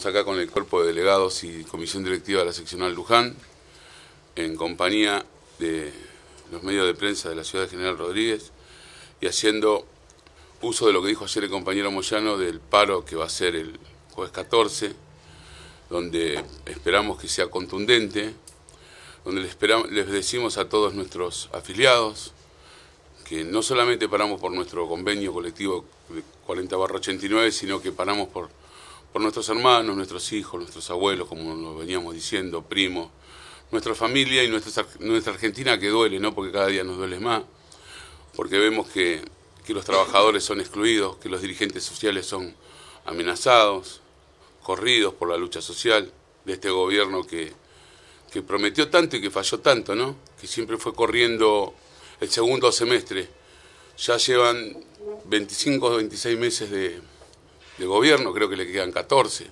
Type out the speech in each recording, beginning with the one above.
Estamos acá con el cuerpo de delegados y comisión directiva de la seccional Luján, en compañía de los medios de prensa de la ciudad de General Rodríguez y haciendo uso de lo que dijo ayer el compañero Moyano del paro que va a ser el jueves 14, donde esperamos que sea contundente, donde les, decimos a todos nuestros afiliados que no solamente paramos por nuestro convenio colectivo 40-89, sino que paramos por por nuestros hermanos, nuestros hijos, nuestros abuelos, como lo veníamos diciendo, primos, nuestra familia y nuestra, nuestra Argentina que duele, ¿no? Porque cada día nos duele más, porque vemos que, que los trabajadores son excluidos, que los dirigentes sociales son amenazados, corridos por la lucha social de este gobierno que, que prometió tanto y que falló tanto, ¿no? Que siempre fue corriendo el segundo semestre. Ya llevan 25 o 26 meses de, de gobierno, creo que le quedan 14,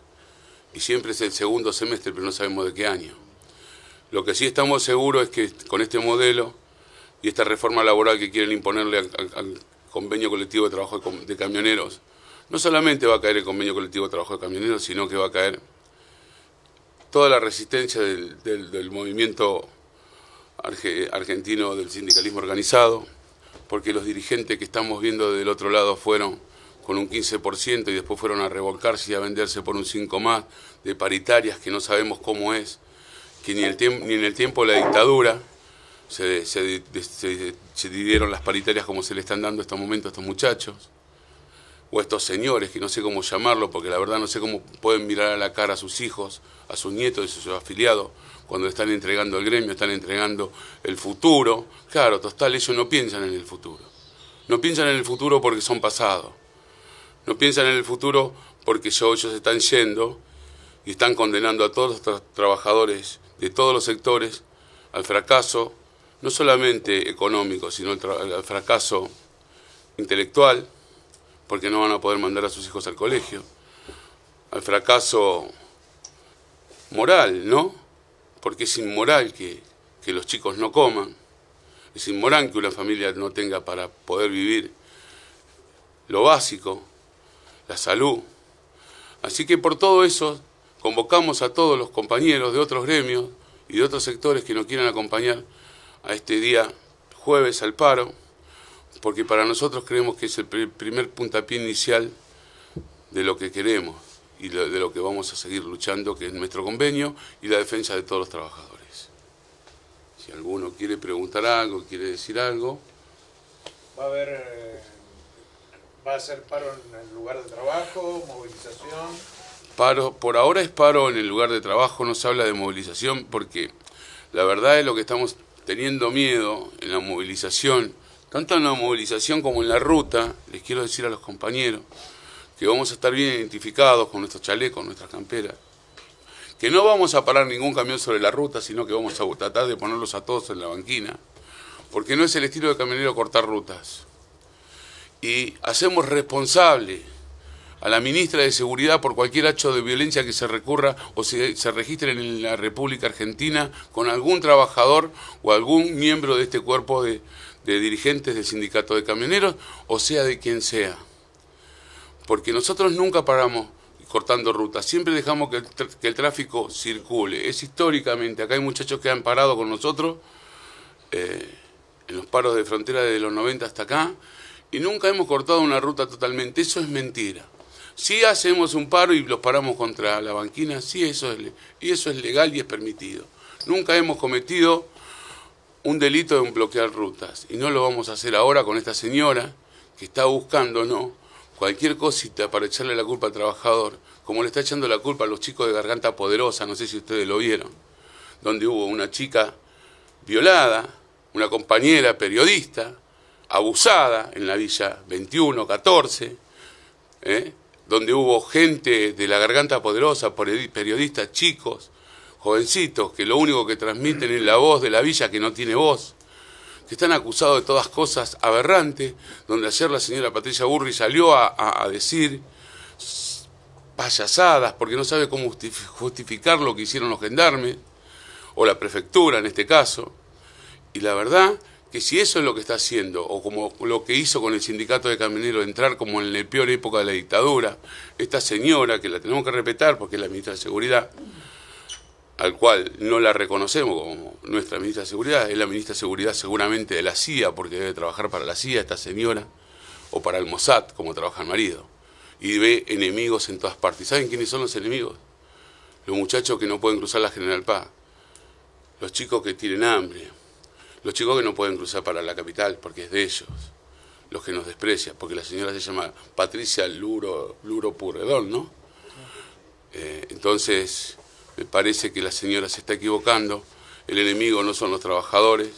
y siempre es el segundo semestre, pero no sabemos de qué año. Lo que sí estamos seguros es que con este modelo y esta reforma laboral que quieren imponerle al, convenio colectivo de trabajo de, camioneros, no solamente va a caer el convenio colectivo de trabajo de camioneros, sino que va a caer toda la resistencia del, del movimiento argentino del sindicalismo organizado, porque los dirigentes que estamos viendo del otro lado fueron con un 15% y después fueron a revolcarse y a venderse por un 5 más, de paritarias que no sabemos cómo es, que ni, el ni en el tiempo de la dictadura se, se, dieron las paritarias como se le están dando en estos momentos a estos muchachos, o estos señores, que no sé cómo llamarlo, porque la verdad no sé cómo pueden mirar a la cara a sus hijos, a sus nietos y a sus afiliados, cuando están entregando el gremio, están entregando el futuro. Claro, total, ellos no piensan en el futuro. No piensan en el futuro porque son pasados no piensan en el futuro porque ellos están yendo y están condenando a todos los trabajadores de todos los sectores al fracaso, no solamente económico, sino al, fracaso intelectual, porque no van a poder mandar a sus hijos al colegio, al fracaso moral, ¿no? Porque es inmoral que, que los chicos no coman, es inmoral que una familia no tenga para poder vivir lo básico, la salud. Así que por todo eso convocamos a todos los compañeros de otros gremios y de otros sectores que nos quieran acompañar a este día jueves al paro, porque para nosotros creemos que es el primer puntapié inicial de lo que queremos y de lo que vamos a seguir luchando, que es nuestro convenio y la defensa de todos los trabajadores. Si alguno quiere preguntar algo, quiere decir algo. Va a haber eh, ¿Va a ser paro en el lugar de trabajo, movilización? Paro, por ahora es paro en el lugar de trabajo, no se habla de movilización porque la verdad es lo que estamos teniendo miedo en la movilización, tanto en la movilización como en la ruta, les quiero decir a los compañeros que vamos a estar bien identificados con nuestros chalecos, nuestras camperas, que no vamos a parar ningún camión sobre la ruta, sino que vamos a tratar de ponerlos a todos en la banquina, porque no es el estilo de camionero cortar rutas y hacemos responsable a la ministra de Seguridad por cualquier hecho de violencia que se recurra o se, se registre en la República Argentina con algún trabajador o algún miembro de este cuerpo de, dirigentes del sindicato de camioneros, o sea de quien sea. Porque nosotros nunca paramos cortando rutas, siempre dejamos que el, tráfico circule. Es históricamente, acá hay muchachos que han parado con nosotros eh, en los paros de frontera desde los 90 hasta acá, y nunca hemos cortado una ruta totalmente. Eso es mentira. Si hacemos un paro y los paramos contra la banquina, sí, eso es, y eso es legal y es permitido. Nunca hemos cometido un delito de bloquear rutas y no lo vamos a hacer ahora con esta señora que está buscando, ¿no? Cualquier cosita para echarle la culpa al trabajador, como le está echando la culpa a los chicos de Garganta Poderosa, no sé si ustedes lo vieron, donde hubo una chica violada, una compañera periodista, abusada en la Villa 21, 14, ¿eh? donde hubo gente de la garganta poderosa, periodistas chicos, jovencitos, que lo único que transmiten es la voz de la villa que no tiene voz, que están acusados de todas cosas aberrantes, donde ayer la señora Patricia Burri salió a, a decir payasadas, porque no sabe cómo justificar lo que hicieron los gendarmes, o la prefectura en este caso, y la verdad que si eso es lo que está haciendo, o como lo que hizo con el sindicato de camioneros, entrar como en la peor época de la dictadura, esta señora, que la tenemos que respetar porque es la ministra de Seguridad, al cual no la reconocemos como nuestra ministra de Seguridad, es la ministra de Seguridad seguramente de la CIA, porque debe trabajar para la CIA esta señora, o para el Mossad, como trabaja el marido, y ve enemigos en todas partes. ¿Saben quiénes son los enemigos? Los muchachos que no pueden cruzar la General Paz, los chicos que tienen hambre, los chicos que no pueden cruzar para la capital porque es de ellos, los que nos desprecian, porque la señora se llama Patricia Luro, Luro Purredón, ¿no? Eh, entonces, me parece que la señora se está equivocando, el enemigo no son los trabajadores,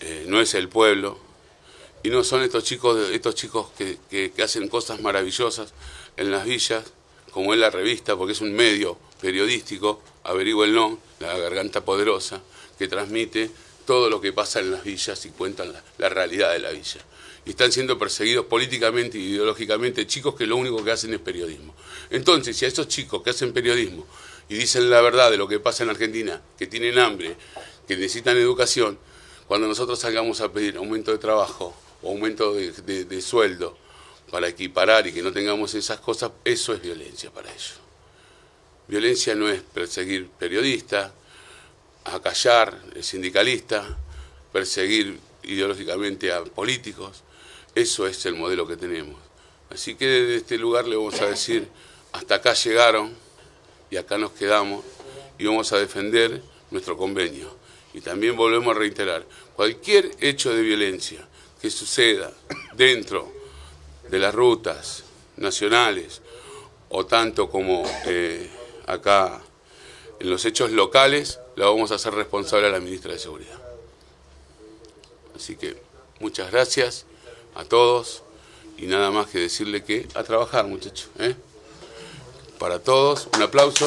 eh, no es el pueblo, y no son estos chicos, estos chicos que, que hacen cosas maravillosas en las villas, como es la revista, porque es un medio periodístico, no, la garganta poderosa, que transmite todo lo que pasa en las villas y cuentan la, realidad de la villa. Y están siendo perseguidos políticamente e ideológicamente chicos que lo único que hacen es periodismo. Entonces, si a esos chicos que hacen periodismo y dicen la verdad de lo que pasa en Argentina, que tienen hambre, que necesitan educación, cuando nosotros salgamos a pedir aumento de trabajo o aumento de sueldo para equiparar y que no tengamos esas cosas, eso es violencia para ellos. Violencia no es perseguir periodistas, acallar sindicalistas, perseguir ideológicamente a políticos. Eso es el modelo que tenemos. Así que desde este lugar le vamos a decir, hasta acá llegaron y acá nos quedamos y vamos a defender nuestro convenio. Y también volvemos a reiterar, cualquier hecho de violencia que suceda dentro de las rutas nacionales o tanto como eh, acá en los hechos locales, la vamos a hacer responsable a la ministra de Seguridad. Así que muchas gracias a todos y nada más que decirle que a trabajar muchachos. ¿eh? Para todos, un aplauso.